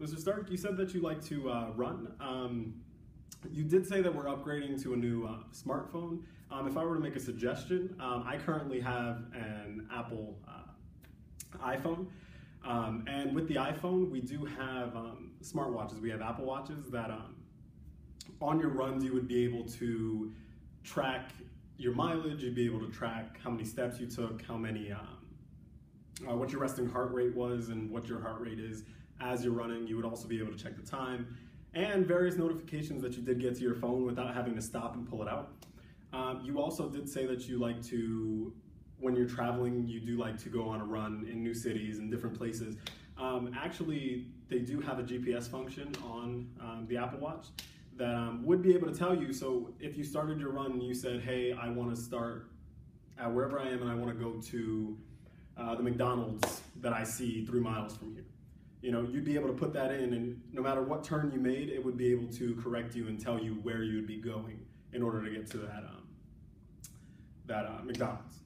Mr. Stark, you said that you like to uh, run. Um, you did say that we're upgrading to a new uh, smartphone. Um, if I were to make a suggestion, um, I currently have an Apple uh, iPhone. Um, and with the iPhone, we do have um, smartwatches. We have Apple Watches that um, on your runs, you would be able to track your mileage, you'd be able to track how many steps you took, how many, uh, what your resting heart rate was, and what your heart rate is as you're running. You would also be able to check the time and various notifications that you did get to your phone without having to stop and pull it out. Um, you also did say that you like to, when you're traveling, you do like to go on a run in new cities and different places. Um, actually, they do have a GPS function on um, the Apple Watch that um, would be able to tell you. So if you started your run and you said, hey, I want to start at wherever I am and I want to go to uh, the McDonald's that I see three miles from here you know, you'd be able to put that in, and no matter what turn you made, it would be able to correct you and tell you where you'd be going in order to get to that um, that uh, McDonald's.